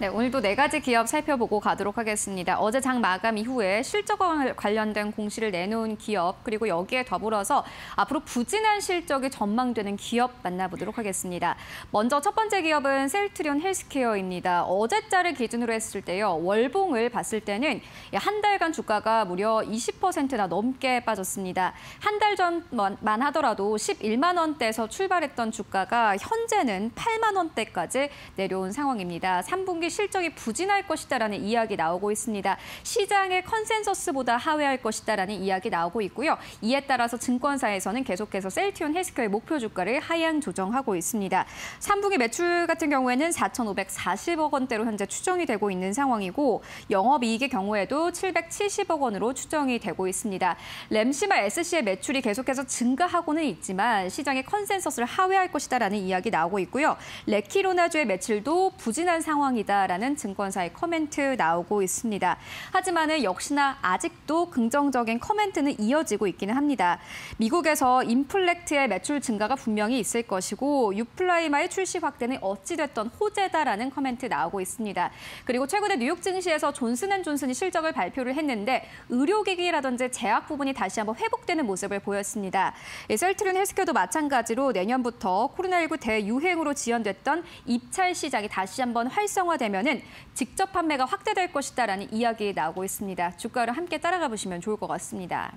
네, 오늘도 네 가지 기업 살펴보고 가도록 하겠습니다. 어제 장 마감 이후에 실적과 관련된 공시를 내놓은 기업 그리고 여기에 더불어서 앞으로 부진한 실적이 전망되는 기업 만나보도록 하겠습니다. 먼저 첫 번째 기업은 셀트리온 헬스케어입니다. 어제자를 기준으로 했을 때요. 월봉을 봤을 때는 한 달간 주가가 무려 20%나 넘게 빠졌습니다. 한 달 전만 하더라도 11만 원대에서 출발했던 주가가 현재는 8만 원대까지 내려온 상황입니다. 3분기 실적이 부진할 것이다라는 이야기 나오고 있습니다. 시장의 컨센서스보다 하회할 것이다라는 이야기 나오고 있고요. 이에 따라서 증권사에서는 계속해서 셀트리온헬스케어의 목표 주가를 하향 조정하고 있습니다. 3분기 매출 같은 경우에는 4,540억 원대로 현재 추정이 되고 있는 상황이고 영업이익의 경우에도 770억 원으로 추정이 되고 있습니다. 램시마 SC의 매출이 계속해서 증가하고는 있지만 시장의 컨센서스를 하회할 것이다라는 이야기 나오고 있고요. 레키로나주의 매출도 부진한 상황이다. 라는 증권사의 코멘트 나오고 있습니다. 하지만은 역시나 아직도 긍정적인 코멘트는 이어지고 있기는 합니다. 미국에서 인플렉트라의 매출 증가가 분명히 있을 것이고 유플라이마의 출시 확대는 어찌됐던 호재다라는 코멘트 나오고 있습니다. 그리고 최근에 뉴욕 증시에서 존슨앤존슨이 실적을 발표를 했는데 의료기기라든지 제약 부분이 다시 한번 회복되는 모습을 보였습니다. 셀트리온 헬스케어도 마찬가지로 내년부터 코로나19 대유행으로 지연됐던 입찰 시장이 다시 한번 활성화되 되면은 직접 판매가 확대될 것이다라는 이야기 나오고 있습니다. 주가를 함께 따라가 보시면 좋을 것 같습니다.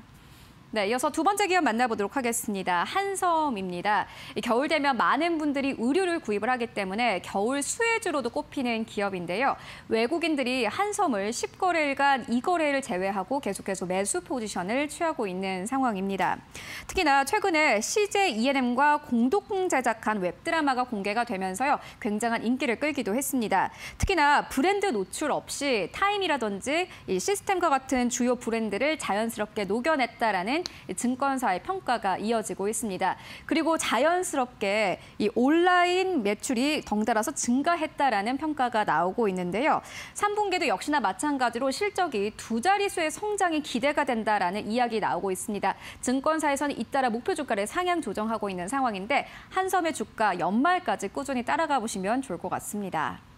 네, 이어서 두 번째 기업 만나보도록 하겠습니다. 한섬입니다. 겨울 되면 많은 분들이 의류를 구입을 하기 때문에 겨울 수혜주로도 꼽히는 기업인데요. 외국인들이 한섬을 10거래일간 2거래를 제외하고 계속해서 매수 포지션을 취하고 있는 상황입니다. 특히나 최근에 CJ ENM과 공동 제작한 웹드라마가 공개가 되면서요. 굉장한 인기를 끌기도 했습니다. 특히나 브랜드 노출 없이 타임이라든지 시스템과 같은 주요 브랜드를 자연스럽게 녹여냈다라는 증권사의 평가가 이어지고 있습니다. 그리고 자연스럽게 이 온라인 매출이 덩달아서 증가했다라는 평가가 나오고 있는데요. 3분기도 역시나 마찬가지로 실적이 두 자릿수의 성장이 기대가 된다라는 이야기 나오고 있습니다. 증권사에서는 잇따라 목표 주가를 상향 조정하고 있는 상황인데 한섬의 주가 연말까지 꾸준히 따라가 보시면 좋을 것 같습니다.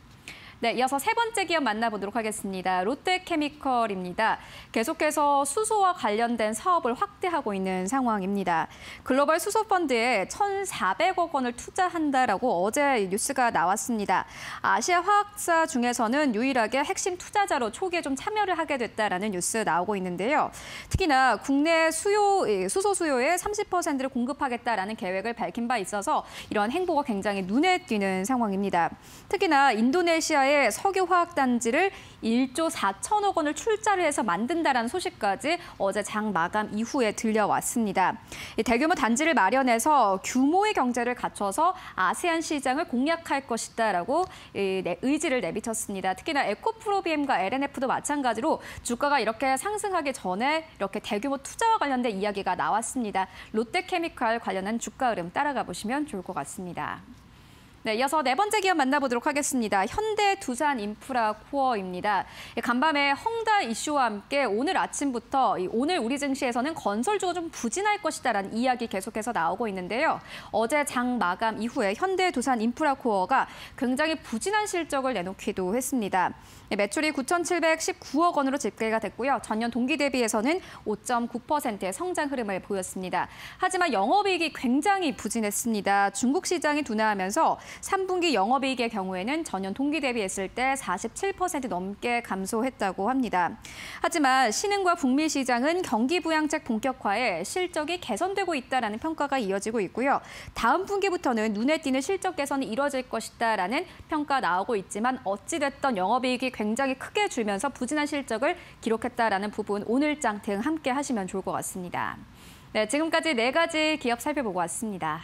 네, 이어서 세 번째 기업 만나보도록 하겠습니다. 롯데케미컬입니다. 계속해서 수소와 관련된 사업을 확대하고 있는 상황입니다. 글로벌 수소 펀드에 1,400억 원을 투자한다라고 어제 뉴스가 나왔습니다. 아시아 화학사 중에서는 유일하게 핵심 투자자로 초기에 좀 참여를 하게 됐다라는 뉴스 나오고 있는데요. 특히나 국내 수요 수소 수요의 30%를 공급하겠다라는 계획을 밝힌 바 있어서 이런 행보가 굉장히 눈에 띄는 상황입니다. 특히나 인도네시아의 석유화학단지를 1조 4천억 원을 출자를 해서 만든다라는 소식까지 어제 장 마감 이후에 들려왔습니다. 대규모 단지를 마련해서 규모의 경제를 갖춰서 아세안 시장을 공략할 것이다라고 의지를 내비쳤습니다. 특히나 에코프로비엠과 LNF도 마찬가지로 주가가 이렇게 상승하기 전에 이렇게 대규모 투자와 관련된 이야기가 나왔습니다. 롯데케미칼 관련한 주가 흐름 따라가 보시면 좋을 것 같습니다. 네, 이어서 네 번째 기업 만나보도록 하겠습니다. 현대 두산 인프라 코어입니다. 간밤에 헝다 이슈와 함께 오늘 아침부터 오늘 우리 증시에서는 건설주가 좀 부진할 것이다라는 이야기 계속해서 나오고 있는데요. 어제 장 마감 이후에 현대 두산 인프라 코어가 굉장히 부진한 실적을 내놓기도 했습니다. 매출이 9,719억 원으로 집계가 됐고요. 전년 동기 대비해서는 5.9%의 성장 흐름을 보였습니다. 하지만 영업이익이 굉장히 부진했습니다. 중국 시장이 둔화하면서 3분기 영업이익의 경우에는 전년 동기 대비했을 때 47% 넘게 감소했다고 합니다. 하지만 신흥과 북미 시장은 경기 부양책 본격화에 실적이 개선되고 있다는 평가가 이어지고 있고요. 다음 분기부터는 눈에 띄는 실적 개선이 이뤄질 것이다라는 평가 나오고 있지만 어찌됐던 영업이익이 굉장히 크게 줄면서 부진한 실적을 기록했다라는 부분 오늘장 등 함께 하시면 좋을 것 같습니다. 네, 지금까지 네 가지 기업 살펴보고 왔습니다.